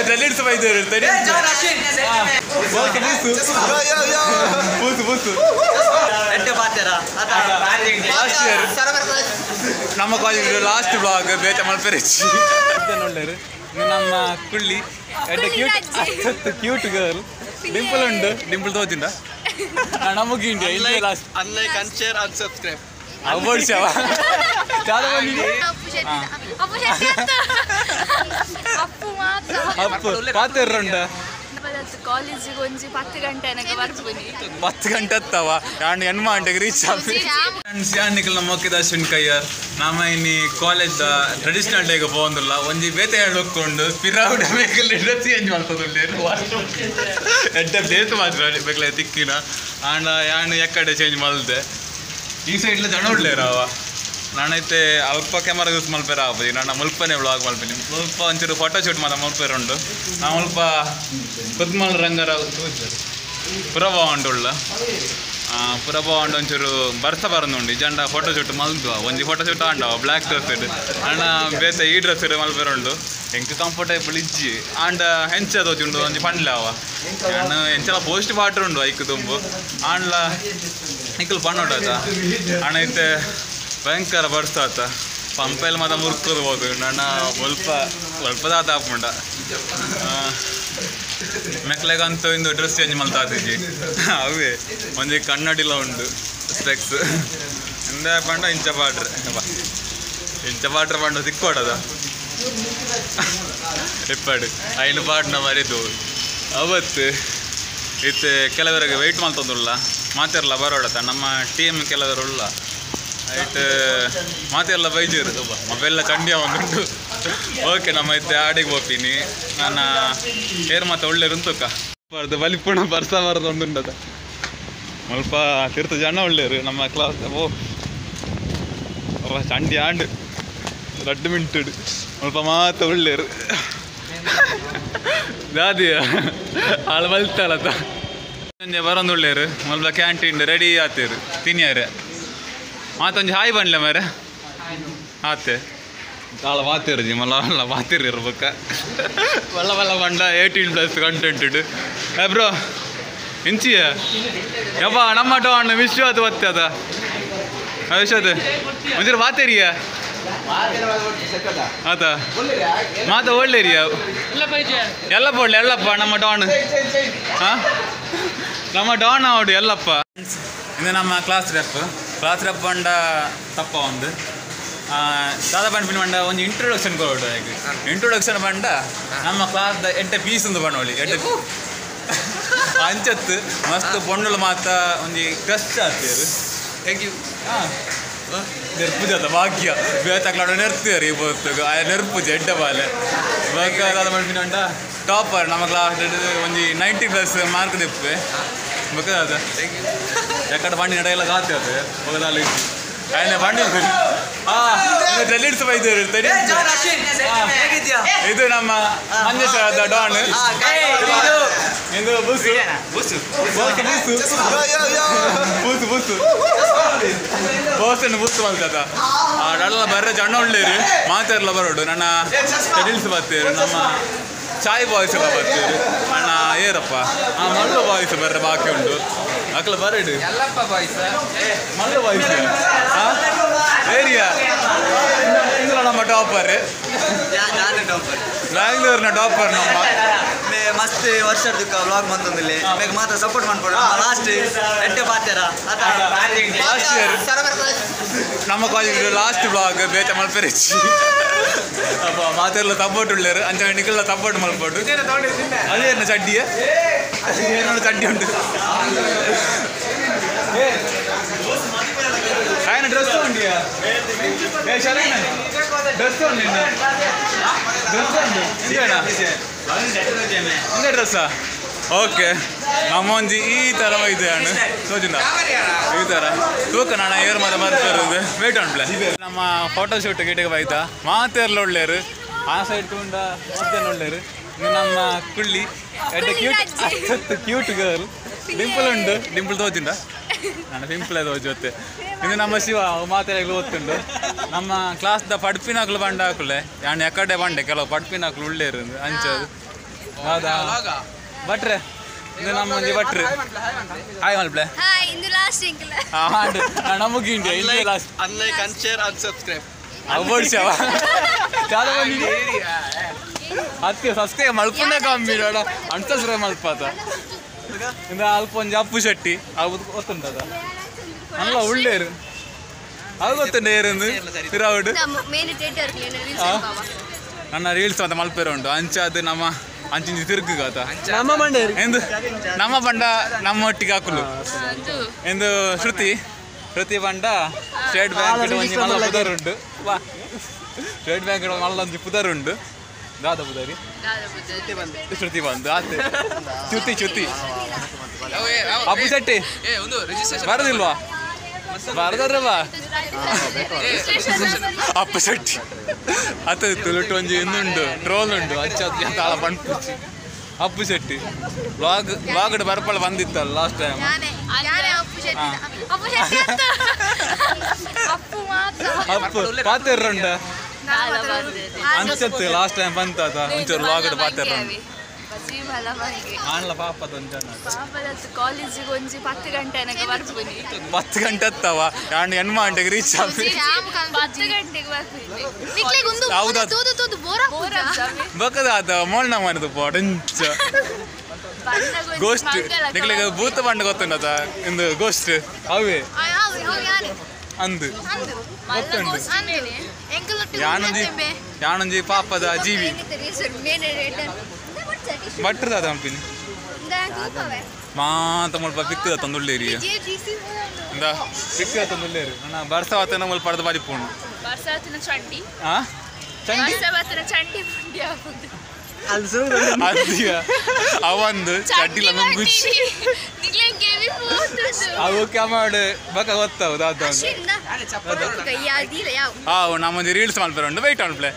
ಬೈದರು ತಡಿ ಓಕೆ ಬೂಸು ಬೂಸು ಬೂಸು ಲಾಸ್ಟ್ ಇಯರ್ ನಮ್ಮ ಕಾಲೇಜ್ ಲಾಸ್ಟ್ ಬ್ಲಾಗ್ ಬೇತ ಮಲ್ಪೆರೆಚ್ಚಿ ಒಳ್ಳೆಯರು ನಮ್ಮ ಕುಳ್ಳಿ. ಎಡ್ಡ ಕ್ಯೂಟ್ ಅಷ್ಟೊತ್ತು ಕ್ಯೂಟ್ ಗರ್ಲ್ ಡಿಂಪಲ್ ಉಂಡು ಡಿಂಪಲ್ ತೋತಿಂಡ ನಮಗೆ ಇಂಡಿಯಾ ಇಲ್ಲೇ ಲಾಸ್ಟ್ ಅನ್ಲೈಕ್ ಅನ್ಶೇರ್ ಅನ್ಸಬ್ಸ್ಕ್ರೈಬ್ ಅಬೋಡ್ಸ್ಯಾವ ಅಪ್ಪು ಪಾತಿರ್ರಂಡ ಕಾಲೇಜಿಗೆ ಒಂಜಿ ಪತ್ತು ಗಂಟೆ ಪತ್ತು ಗಂಟೆ ಅತ್ತವ ನಾನು ರೀಚ್ ಫ್ರೆಂಡ್ಸ್ ಯಾನಿಕಲ್ಲ ಮೊಕ್ಕಿದ ಶುನ್ಕಯ್ಯ ನಮ್ಮ ಇನ್ನಿ ಕಾಲೇಜ್ ಟ್ರೆಡಿಷನಲ್ ಡೇಗೆ ಪೋಂದುಲ್ಲ ಒಂಜಿ ಬೇತೆ ಹೇಳಕೊಂಡು ಪಿರಾವುಡ ಬೇಕಲ್ಲಿ ಚೇಂಜ್ ಮಾಡ್ತದುಂಡೆ ಎಡ್ಡ ಬೇತು ಮಾತ್ರ ಬೇಕಲ್ಲ ತಿಕ್ಕಿನ ಆಂಡ ಯಾಣ್ ಎಕ್ಕಡೆ ಚೇಂಜ್ ಮಾಡಿದೆ ಈ ಸೈಡ್ಲ ಜನ ಉಳ್ಳೇರ ಅವ. ನಾನೈತೆ ಅಲ್ಪ ಕ್ಯಾಮರಾ ಯೂಸ್ ಮಲ್ಪೇರ ಆಗ್ಬೋದು ನಾನು ಮುಲ್ಪನೆ ವ್ಲಾಗ್ ಮಲ್ಪೇನಿ. ಮುಲ್ಪ ಒಂಚೂರು ಫೋಟೋ ಶೂಟ್ ಮಾತ್ರ ಮಲ್ಪೇರ ಉಂಡು ನಾ ಮುಲ್ಪ ಕುದ್ಮಲ್ ರಂಗರ ಪುರಭ ಉಂಡುಳ್ಳ ಪುರಭ ಉಂಡು ಒಂಚೂರು ಬರ್ಸ ಬರಂದುಂಡು ಜಂಡ ಫೋಟೋ ಶೂಟ್ ಮಲ್ದು ಒಂಜಿ ಫೋಟೋ ಶೂಟ್ ಆಂಡವ ಬ್ಲ್ಯಾಕ್ ಡ್ರೆಸ್ ಇಡು. ಅಣ್ಣ ಬೇತೆ ಈ ಡ್ರೆಸ್ ಇಟ್ಟು ಮಲ್ಪೇರು ಉಂಡು ಎಂಕ್ ಕಂಫರ್ಟೇಬಲ್ ಇಜ್ಜಿ. ಆಂಡ ಹೆಂಚದ ಉಂಡು ಒಂಜಿ ಪಂಡ್ಲ ಅವ. ಅಣ್ಣ ಎಂಚಲ ಪೋಸ್ಟ್ ವಾಟರ್ ಉಂಡು ಐಕ್ ತುಂಬು ಆಂಡ್ಲ ನಿಕ್ಕಲ್ ಪಣ್ಣೋಟಾತ ಅಣ್ಣ ಇತ್ತೆ ಭಯಂಕರ ಬರ್ಸ್ತಾತ ಪಂಪೆಲ್ ಮಾತ ಮುರ್ಕೋದು ನನ್ನ ಸ್ವಲ್ಪ ಒಲ್ಪದಾತ ದಾತ ಹಾಕೊಂಡ ಮೆಕ್ಲೆಗಂತೂ ಇಂದು ಡ್ರೆಸ್ ಚೇಂಜ್ ಮಲ್ತಾತಿಜಿ ಅವೇ ಒಂಜಿ ಕನ್ನಡಿಲ್ಲ ಉಂಡು ಸ್ಪೆಕ್ಸ್ ಇಂದ ಪಂಡ ಇಂಚ ಪಾಡ್ರೆ ಇಂಚ ಪಾಡ್ರೆ ಪಂಡ ಸಿಕ್ಕೋಡದ ಇಪ್ಪಡು. ಐನು ಪಾಡ್ನ ಮರಿದು. ಅವತ್ತು ಇತ್ತೆ ಕೆಲವರಿಗೆ ವೆಯ್ಟ್ ಮಾಡ್ತಂದುಲ್ಲ ಮಾತೆಲ್ಲ ಬರೋಡತ ನಮ್ಮ ಟೀಮ್ ಕೆಲವರು ಉಳ್ಳ ಆಯ್ತು ಮಾತೆಲ್ಲ ಬೈಜರು ಮೊಬೈಲ್ ಚಂಡಿಯ ಒಂದುಂಟು ಓಕೆ ನಮ್ಮ ಇತ್ತೆ ಆಡಿಗೆ ಹೋಗ್ತೀನಿ. ನಾನು ಏರ್ ಮಾತ ಒಳ್ಳೆ ರುಂತುಕ ಬರ್ದು ಬಲಿಪುಣ ಬರ್ಸ ಬರೋದು ಒಂದುಂಟದ. ಸ್ವಲ್ಪ ತೀರ್ಥ ಜನ ಒಳ್ಳೆಯರು ನಮ್ಮ ಕ್ಲಾಸ್ ಓ ಚಂಡಿ ಆಂಡು ರಡ್ಡು ಮಿಂಟುಡು ಸ್ವಲ್ಪ ಮಾತ ಒಳ್ಳೆಯರು ದಾದಿಯ ಆಳು ಬಲ್ತಾಳತ್ತ ಸಂಜೆ ಬರೋಂದು ಒಳ್ಳೆಯರು ಸ್ವಲ್ಪ ಕ್ಯಾಂಟೀನ್ ರೆಡಿ ಆತೇರು ತಿನ್ಯಾರೆ ಮಾತೊಂದು ಹಾಯ್ ಬನ್ಲೆ ಮಾರೆ. ಆತೆ. ಭಾಳ ಮಾತಿರು ಜಿ ಮಲ್ಲ ಮಲ್ಲ ಮಾತಿರು ಇರ್ಬೇಕ ಮಲ್ಲ ಮಲ್ಲ ಬಂಡ ಏಯ್ಟೀನ್ ಪ್ಲಸ್ ಕಂಟೆಂಟ್ ಏ ಬ್ರೋ, ಇಂಚಿಯ? ಯಪ್ಪ ನಮ್ಮ ಟೋ ಅಣ್ಣ ವಿಶ್ವ ಅದು ಒತ್ತೆ ಅದ. ವಿಶ್ವಾಸ ಒಂಚೂರು ಮಾತೇರಿಯ ಆತ. ಮಾತ ಒಳ್ಳೆರಿಯ? ಎಲ್ಲಪ್ಪ ಒಳ್ಳೆ ಎಲ್ಲಪ್ಪ ನಮ್ಮ ಡಾನ್. ಹಾ? ನಮ್ಮ ಡಾನ್ ಅವಡು ಎಲ್ಲಪ್ಪ. ಇದು ನಮ್ಮ ಕ್ಲಾಸ್ ರೆಪ್ ಕ್ಲಾಸ್ ರೆಪ್ ಪಂಡ ತಪ್ಪ ಒಂದು. ದಾದಾ ಪಂಡ ಬಿನ್ ಪಂಡ ಒಂದು ಇಂಟ್ರೊಡಕ್ಷನ್ ಕೊಡೋಡು ಈಗ ಇಂಟ್ರೊಡಕ್ಷನ್ ಪಂಡ ನಮ್ಮ ಕ್ಲಾಸ್ ಎಂಟ ಪೀಸ್ ಒಂದು ಪಂಡೋಳಿ ಎಂಟ ಅಂಚತ್ತು ಮಸ್ತ್ ಪೊಣ್ಣುಲು ಮಾತ ಒಂದು ಕ್ರಶ್ ಆಗ್ತೀರು ಥ್ಯಾಂಕ್ ಯು ಹಾಂ. ನೆರ್ಪುಜದ ಭಾಗ್ಯ. ಬೇತಕ್ಲಾಡ ನೆರ್ತೀರಿ ಇವತ್ತು ಆ ನೆರ್ಪುಜ ಎಡ್ಡ ಬಾಲೆ. ಬಾಗ ದಾದ ಮಾಡ್ಬಿನಂಡ ಟಾಪರ್ ನಮ್ಮ ಕ್ಲಾಸ್ ಒಂಜಿ ನೈಂಟಿ ಪ್ಲಸ್ ಮಾರ್ಕ್ ದಿಪ್ಪೆ ಬೇಕಾದ ಯಾಕಡೆ ಬಂಡಿ ನಡ ಎಲ್ಲ ಗಾತಿ ಅದು ಹೋಗದಲ್ಲಿ ಆಯ್ನ ಬಂಡಿ ಹಾ ಬೈದರು ತಡಿ. ಇದು ನಮ್ಮ ಮಂಜೇಶ್ವರದ ಡಾನ್. ಇದು ಬೂಸು. ಬೂಸು. ಬೂಸು. ಬೂಸು ಬೂಸು. ಬೋಸನ್ನು ಬೂಸು ಬಂತದ ಡಲ್ಲ ಬರ್ರೆ ಜನ ಒಳ್ಳೆರು ಮಾತಾಡಲ್ಲ ಬರೋಡು. ನನ್ನ ಟೆಡಿಲ್ಸ್ ಬರ್ತೀರು ನಮ್ಮ ಚಾಯ್ ಬಾಯ್ಸ್ ಎಲ್ಲ ಬರ್ತೀರು ಅಣ್ಣ ಏರಪ್ಪ. ಆ ಮಲ್ಲು ಬಾಯ್ಸ್ ಬರ್ರೆ ಬಾಕಿ ಉಂಟು. ಮಕ್ಕಳು ಬರಡು ಮಲ್ಲು ಬಾಯ್ಸ್ ಟಾಪರ್ ನಾನು ಟಾಪರ್ ಬ್ಯಾಂಗ್ಳೂರ್ನ ಟಾಪರ್ ನಮ್ಮ ಮೇ ಮಸ್ತ್ ವರ್ಷದ ವ್ಲಾಗ್ ಬಂತಂದಿಲ್ಲ ಮೇಗ ಮಾತ್ರ ಸಪೋರ್ಟ್ ಮಾಡ್ಕೊಡು ಲಾಸ್ಟ್ ಎಂಟೆ ಪಾತ್ಯಾರ Last year. ನಮ್ಮ ಕಾಲೇಜ್ ಲಾಸ್ಟ್ ಬ್ಲಾಗ್ ಬೇತ ಮಲ್ಪೆರೆಚ್ಚಿ ಅಪ್ಪ ಮಾತೆಲ್ಲ ಸಪೋರ್ಟ್ ಉಳ್ಳೇರು ಅಂಚ ನಿಕಲ್ಲ ಸಪೋರ್ಟ್ ಮಲ್ಪಟ್ಟು ಅದೇನು ಚಡ್ಡಿಯ ಏನೋ ಚಡ್ಡಿ ಉಂಟು ఆయన డ్రెస్ ఉంది ఏ ಡ್ರೆಸ್ ಒಂದು ಡ್ರೆಸ್ ಒಂದು ಇಂದೇ ಡ್ರೆಸ್ಸಾ ಓಕೆ ನಮ್ಮೊಂಜಿ ಈ ಥರ ಇದೆ ಅಣ್ಣ. ಸೋಜಿಂದ. ಈ ಥರ ತೂಕ ನಾನು ಏರ್ ಮತ ಬರ್ತಿರೋದು ವೇಟ್ ಉಂಟ್ಲೆ ನಮ್ಮ ಫೋಟೋಶೂಟ್ ಗಿಟಿಗೆ ಬೈತಾ. ಮಾತೇರ್ಲ ಒಳ್ಳೇರು ಆ ಸೈಡ್ ತಗೊಂಡ ಮತ್ತೆ ಒಳ್ಳೇರು ನಮ್ಮ ಕುಳ್ಳಿ. ಎಡ್ಡೆ ಕ್ಯೂಟ್ ಕ್ಯೂಟ್ ಗರ್ಲ್ ಡಿಂಪಲ್ ಉಂಟು. ಡಿಂಪಲ್ ತೋಚಿಂದ ನಾನು ಸಿಂಪ್ಲದು ಜೊತೆ. ಇದು ನಮ್ಮ ಶಿವ ಮಾತಾಡಲು ಓದ್ತುಂಡು. ನಮ್ಮ ಕ್ಲಾಸ್ ದ ಪಡ್ಪಿನಾಕ್ಲು ಬಂಡ ಹಾಕ್ಲೆ ನಾನು ಎಕಡೆ ಬಂಡೆ ಕೆಲವು ಪಡ್ಪಿನಾಕ್ಲು ಒಳ್ಳೆ ಇರೋದು ಅಂಚೋದು. ಹೌದಾ? ಭಟ್ರೆ ಇದು ನಮ್ಮ ಒಂದು ಹಾಯ್ ಮಲ್ಪ್ಲೆ ನಮಗೆ ಇಂಡಿಯಾ ಇಲ್ಲ last unlike unshare unsubscribe award ಶವ ಚಾಲ ಬಂದಿದೆ? ಸಬ್ಸ್ಕ್ರೈಬ್ ಕಮ್ಮಿ ಮಲ್ಪಾತ ಇಂದ ಅಲ್ಪ ಒಂಜಿ ಅಪ್ಪು ಶೆಟ್ಟಿ ಅದು. ಗೊತ್ತುಂಟದ ಅಲ್ಲ ಉಳ್ಳೇರು ಅದು ಗೊತ್ತುಂಟ ಏರಂದು ಆ? ನನ್ನ ರೀಲ್ಸ್ ಅಂತ ಮಲ್ಪೇರ ಉಂಟು. ಅಂಚ ಅದು ನಮ್ಮ ಅಂಚಿಂಚಿ ತಿರುಗು ಆತ ನಮ್ಮ ಬಂಡ ಎಂದು? ನಮ್ಮ ಬಂಡ ನಮ್ಮ ಒಟ್ಟಿಗೆ ಹಾಕಲು. ಎಂದು ಶ್ರುತಿ? ಶ್ರುತಿ ಬಂಡ ಸ್ಟೇಟ್ ಬ್ಯಾಂಕ್ ಒಂಜಿ ಮಲ್ಲ ಪುದರ್ ಉಂಟು ಸ್ಟೇಟ್ ಬ್ಯಾಂಕ್ ಮಲ್ಲ ಒಂಜಿ ಪುದರ್ ಉಂಟು ದಾದ ಬುದರಿ ಶ್ರುತಿ ಬಂದು ಆತೆ. ಚ್ಯುತಿ ಚ್ಯುತಿ. ಅಪ್ಪು ಶೆಟ್ಟಿ? ಬರದಿಲ್ವಾ? ಬರದರ್ರವಾ ಅಪ್ಪು ಶೆಟ್ಟಿ. ಅತ್ತ ತುಳುಟು ಒಂಜಿ ಇನ್ನುಂಡು ಟ್ರೋಲ್ ಉಂಡು ಅಚ್ಚ ತಾಳ ಪಂಪುಚ್ಚಿ ಅಪ್ಪು ಶೆಟ್ಟಿ. ವ್ಲಾಗ್ ವ್ಲಾಗ್ ಬರ್ಪಳ ಬಂದಿತ್ತಲ್ಲ ಲಾಸ್ಟ್ ಟೈಮ್ ಅಪ್ಪು ಶೆಟ್ಟಿ. ಅನ್ಸತ್ತೆ ಲಾಸ್ಟ್ ಟೈಮ್ ಬಂತ ಒಂಚೂರು ಲಾಗಡ್ ಮಂಗೆ ಆನ್ಲ ಪಾಪದ ಒಂಜ ಪಾಪದತ್ತು ಕಾಲೇಜಿಗೆ ಒಂಜಿ ಪತ್ತು ಗಂಟೆ ಬರ್ಬುನಿ ಪತ್ತು ಗಂಟೆ ಹತ್ತವ? ಗಂಟೆಗೆ ರೀಚ್ ಆಗ್ತದೆ ಪತ್ತು ಗಂಟೆಗೆ ಬರ್ಬುನಿ ಹೌದಾ ತೂದು ತೂದು ಬೋರ ಬಕದ ಅದ ಮೋಳ್ನ ಮನದು ಪೊಡಂಚ ಗೋಸ್ಟ್ ನಿಕ್ಲಿಗೆ ಭೂತ ಬಂಡ ಗೊತ್ತುಂಡದ ಇಂದು ಗೋಸ್ಟ್ ಅವೇ ಅಂದು. ಗೊತ್ತುಂಡು ಯಾನೊಂಜಿ ಯಾನೊಂಜಿ ಪಾಪದ ಜೀವಿ. ಬಟ್ರದ ಅದ ಅಂಪಿನಿ ಮಾತ ಮುಲ್ಪ ಪಿಕ್ಕದ ತಂದುಳ್ಳೇರಿ. ಇಂದ ಪಿಕ್ಕದ ತಂದುಳ್ಳೇರಿ. ನನ್ನ ಬರ್ಸವತ್ತನ ಮುಲ್ಪ ಪಡೆದ ಬಾರಿ ಪೋಣು ಬರ್ಸಾತಿನ ಚಂಡಿ. ಆ? ಚಂಡಿ? ಚಂಡಿ ಪುಂಡಿ ಆಗುದು ಅಲ್ಲಿ ಸುರು ಅದಿಯ ಅವಂದು ಗುಚ್ಚಿ ನಿಗ್ಲೆ ಗೇವಿ ಪೋತುದು ಅವು ಕ್ಯಾಮಾಡ್ ಬಕ ಗೊತ್ತಾವು ದಾದ ಕೈಯಾದಿಲ್ಲ ಯಾವ ಆ ನಮ್ಮೊಂದು ರೀಲ್ಸ್ ಮಲ್ಪರ ಉಂಟು ವೈಟ್ ಆನ್ ಪ್ಲೇ